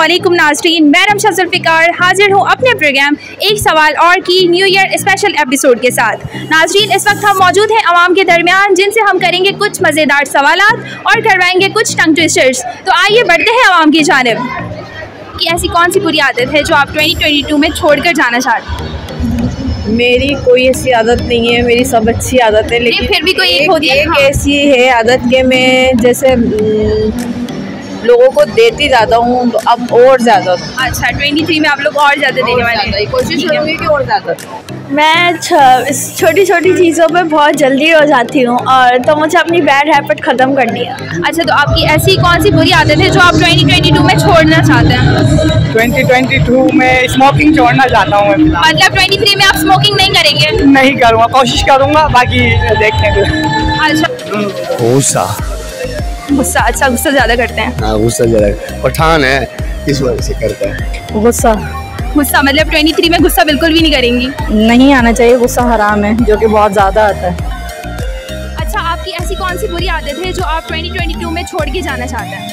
असलम नाजरीन मैं रमशा जुल्फ़िकार हाजिर हूँ अपने प्रोग्राम एक सवाल और की न्यू ईयर स्पेशल एपिसोड के साथ। नाजरीन इस वक्त हम मौजूद हैं आवाम के दरमियान जिनसे हम करेंगे कुछ मज़ेदार सवाल और करवाएँगे कुछ टंग ट्विस्टर्स तो आइए बढ़ते हैं आवाम की जानब कि ऐसी कौन सी बुरी आदत है जो आप 2022 में छोड़ कर जाना चाहते हैं? मेरी कोई ऐसी आदत नहीं है मेरी सब अच्छी आदत है लेकिन फिर भी कोई एक होती है, एक हाँ। ऐसी है आदत के मैं जैसे हम्म, लोगों को देती ज़्यादा हूँ तो अब और ज़्यादा। अच्छा 23 में आप लोग और ज़्यादा देने वाले हैं। कोशिश करूँगी कि और ज़्यादा। मैं छोटी छोटी चीज़ों पे बहुत जल्दी हो जाती हूँ और तो मुझे अपनी बैड हैबिट ख़त्म करनी है। अच्छा तो आपकी ऐसी कौन सी बुरी आदत है जो आप 2022 में छोड़ना चाहते हैं? 2022 में स्मोकिंग छोड़ना चाहता हूँ। मतलब 23 में आप स्मोकिंग नहीं करेंगे? नहीं करूँगा कोशिश करूँगा बाकी देखेंगे अच्छा। गुस्सा अच्छा गुस्सा ज़्यादा करते हैं। हाँ गुस्सा जरा पठान है इस वजह से करता है। गुस्सा। गुस्सा मतलब 23 में गुस्सा बिल्कुल भी नहीं करेंगी? नहीं आना चाहिए गुस्सा हराम है जो कि बहुत ज़्यादा आता है। अच्छा आपकी ऐसी कौन सी बुरी आदत है जो आप 2022 में छोड़ के जाना चाहते हैं?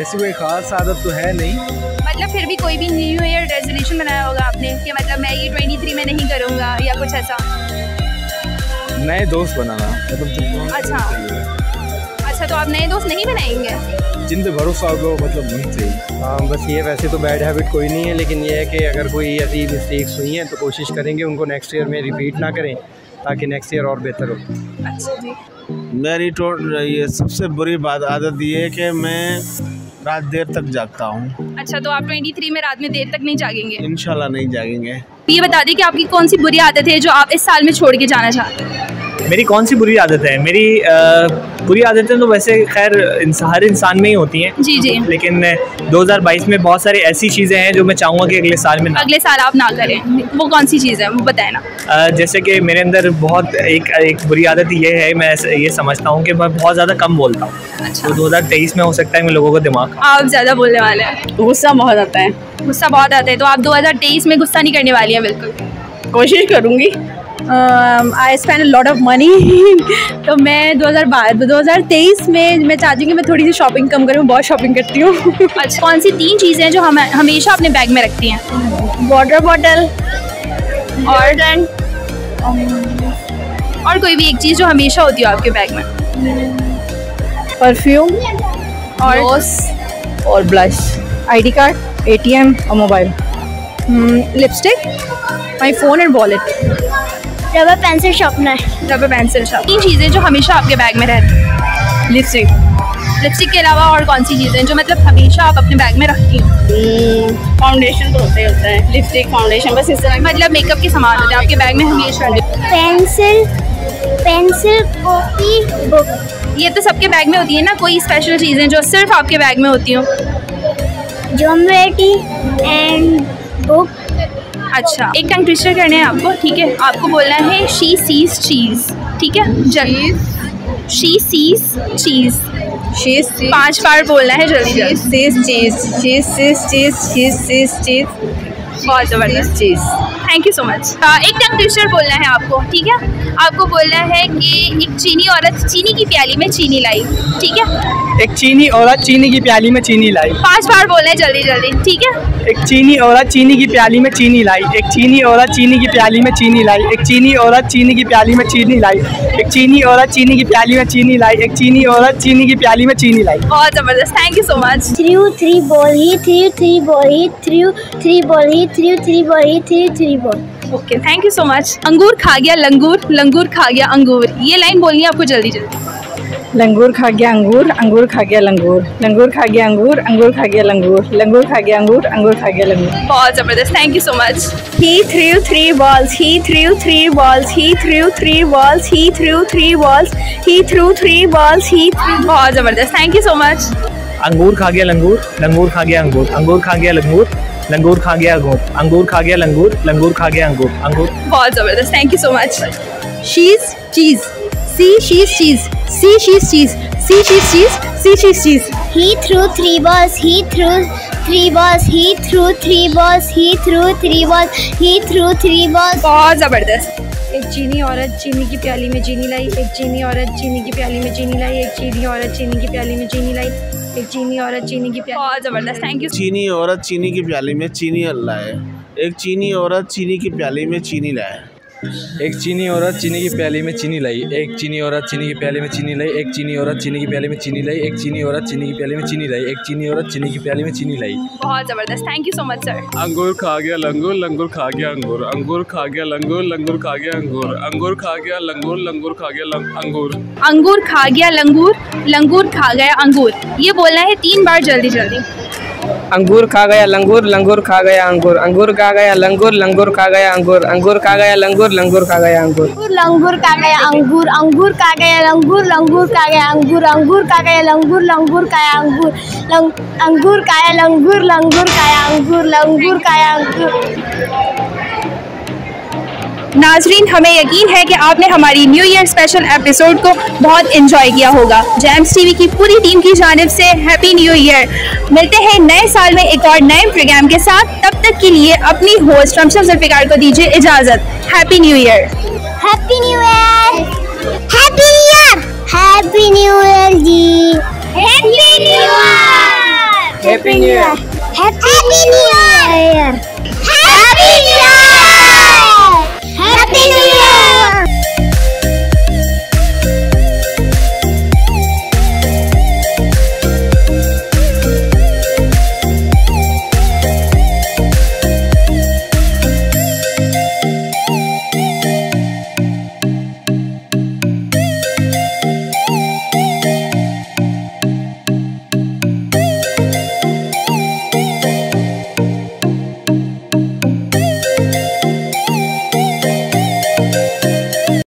ऐसी कोई खास आदत तो है नहीं। मतलब फिर भी कोई भी न्यू ईयर रेजोल्यूशन बनाया होगा आपने कि मतलब मैं ये 23 में नहीं करूँगा या कुछ ऐसा? नए दोस्त बनाना मतलब अच्छा। आप नए दोस्त नहीं बनाएँगे? जिन पे भरोसा वो मतलब नहीं चाहिए। हाँ बस ये वैसे तो बैड हैबिट कोई नहीं है लेकिन ये है कि अगर कोई ऐसी मिस्टेक्स हुई हैं तो कोशिश करेंगे उनको नेक्स्ट ईयर में रिपीट ना करें ताकि नेक्स्ट ईयर और बेहतर हो। अच्छा जी। मेरी तो ये सबसे बुरी बात आदत ये है कि मैं रात देर तक जागता हूँ। अच्छा तो आप 23 में रात में देर तक नहीं जागेंगे? इंशाल्लाह नहीं जागेंगे। ये बता दें कि आपकी कौन सी बुरी आदत है जो आप इस साल में छोड़ के जाना चाहते हैं? मेरी कौन सी बुरी आदत है? मेरी अ, बुरी आदतें तो वैसे खैर इंस- हर इंसान में ही होती हैं। जी जी। लेकिन अ, 2022 में बहुत सारी ऐसी चीज़ें हैं जो मैं चाहूँगा कि अगले साल में ना अगले साल आप ना करें। वो कौन सी चीज़ है? वो बताएँ ना। अ, जैसे कि मेरे अंदर बहुत एक एक बुरी आदत ये है मैं ये समझता हूँ कि मैं बहुत ज़्यादा कम बोलता हूँ। अच्छा। तो 2023 में हो सकता है मैं लोगों का दिमाग आप ज़्यादा बोलने वाले हैं। गुस्सा बहुत आता है। गुस्सा बहुत आता है तो आप 2023 में गुस्सा नहीं करने वाली हैं बिल्कुल। कोशिश करूँगी। I spend lot of money तो मैं 2022 2023 में मैं चाहती हूँ कि मैं थोड़ी सी शॉपिंग कम करूँ बहुत शॉपिंग करती हूँ। अच्छा कौन सी तीन चीज़ें हैं जो हम हमेशा अपने बैग में रखती हैं? वाटर बॉटल और और कोई भी एक चीज़ जो हमेशा होती हो आपके बैग में? परफ्यूम और और ब्लश आईडी कार्ड एटीएम और mobile lipstick my phone and wallet rubber pencil sharpener rubber pencil shop तीन चीज़ें जो हमेशा आपके बैग में रहती हैं। लिपस्टिक लिपस्टिक के अलावा और कौन सी चीज़ें जो मतलब हमेशा आप अपने बैग में रखती हो? फाउंडेशन तो होता ही होता है। लिपस्टिक फाउंडेशन बस इस तरह मतलब मेकअप के सामान होते हैं आपके बैग में हमेशा पेंसिल पेंसिल कॉपी बुक ये तो सबके बैग में होती है ना कोई स्पेशल चीज़ें जो सिर्फ़ आपके बैग में होती हो। ज्योमेट्री एंड आपको। अच्छा। एक टंग ट्विस्टर करना है आपको ठीक है? आपको बोलना है शी सीज चीज़ ठीक है? जल्दी शी सीज चीज़ शीज पाँच बार बोलना है जल्दी sees cheese she's cheese she's cheese बहुत ज़बरदस्त। Cheese thank you so much एक टंग ट्विस्टर बोलना है आपको ठीक है आपको बोलना है कि एक चीनी औरत चीनी की प्याली में चीनी लाई ठीक है एक चीनी औरत चीनी की प्याली में चीनी लाई पाँच बार बोलना है जल्दी जल्दी ठीक है एक चीनी औरत चीनी की प्याली में चीनी लाई एक चीनी औरत चीनी की प्याली में चीनी लाई एक चीनी औरत चीनी की प्याली में चीनी लाई एक चीनी औरत चीनी की प्याली में चीनी लाई एक चीनी औरत चीनी की प्याली में चीनी लाई बहुत ज़बरदस्त thank you so much three three ball he three three ball he three three ball he three three ball he three three okay thank you so much अंगूर खा गया लंगूर लंगूर खा गया अंगूर। ये लाइन बोलनी है आपको जल्दी जल्दी। लंगूर खा गया अंगूर अंगूर खा गया लंगूर। लंगूर खा गया अंगूर अंगूर खा गया लंगूर। लंगूर खा गया अंगूर अंगूर खा गया लंगूर। बहुत ज़बरदस्त thank you so much he threw three balls he threw three balls he threw three balls he threw three balls he threw three balls he threw बहुत ज़बरदस्त थैंक यू सो मच अंगूर खा गया लंगूर लंगूर खा गया अंगूर अंगूर खा गया लंगूर लंगूर खा गया अंगूर अंगूर खा गया लंगूर लंगूर खा गया अंगूर अंगूर बहुत ज़बरदस्त thank you so much she's cheese see she's cheese see she's cheese see she's cheese see she's cheese He threw three balls. He threw three balls. He threw three balls. He threw three balls. He threw three balls. बहुत ज़बरदस्त एक चीनी औरत चीनी की प्याली में चीनी लाई एक चीनी औरत चीनी की प्याली में चीनी लाई एक चीनी औरत चीनी की प्याली में चीनी लाई एक चीनी औरत चीनी की प्याली। बहुत ज़बरदस्त थैंक यू चीनी औरत चीनी की प्याली में चीनी लाए एक चीनी औरत चीनी की प्याली में चीनी लाए। एक चीनी औरत चीनी की प्याली में चीनी लाई। एक चीनी औरत चीनी की प्याली में चीनी लाई। एक चीनी औरत चीनी की प्याली में चीनी लाई। एक चीनी औरत चीनी की प्याली में चीनी लाई। एक चीनी औरत चीनी की प्याली में चीनी लाई। बहुत ज़बरदस्त। Thank you so much sir अंगूर खा गया लंगूर लंगूर खा गया अंगूर। अंगूर खा गया लंगूर लंगूर खा गया अंगूर। अंगूर खा गया लंगूर लंगूर खा गया अंगूर। अंगूर खा गया लंगूर लंगूर खा गया अंगूर। ये बोलना है तीन बार जल्दी जल्दी। अंगूर खा गया, लंगूर लंगूर खा गया अंगूर अंगूर खा गया, लंगूर लंगूर खा गया अंगूर अंगूर खा गया, लंगूर लंगूर खा गया अंगूर। लंगूर खा गया अंगूर अंगूर खा गया, लंगूर लंगूर खा गया अंगूर अंगूर खा गया, लंगूर लंगूर खाया अंगूर अंगूर खाया लंगूर लंगूर खाया अंगूर, लंगूर खाया अंगूर। नाजरीन हमें यकीन है कि आपने हमारी न्यू ईयर स्पेशल एपिसोड को बहुत इन्जॉय किया होगा। जैम्स टीवी की पूरी टीम की जानब से हैप्पी न्यू ईयर मिलते हैं नए साल में एक और नए प्रोग्राम के साथ। तब तक के लिए अपनी होस्ट रमशा जुल्फिकार को दीजिए इजाज़त। Happy new year happy new year happy new year happy new year जी। Happy new year happy new year happy new year happy new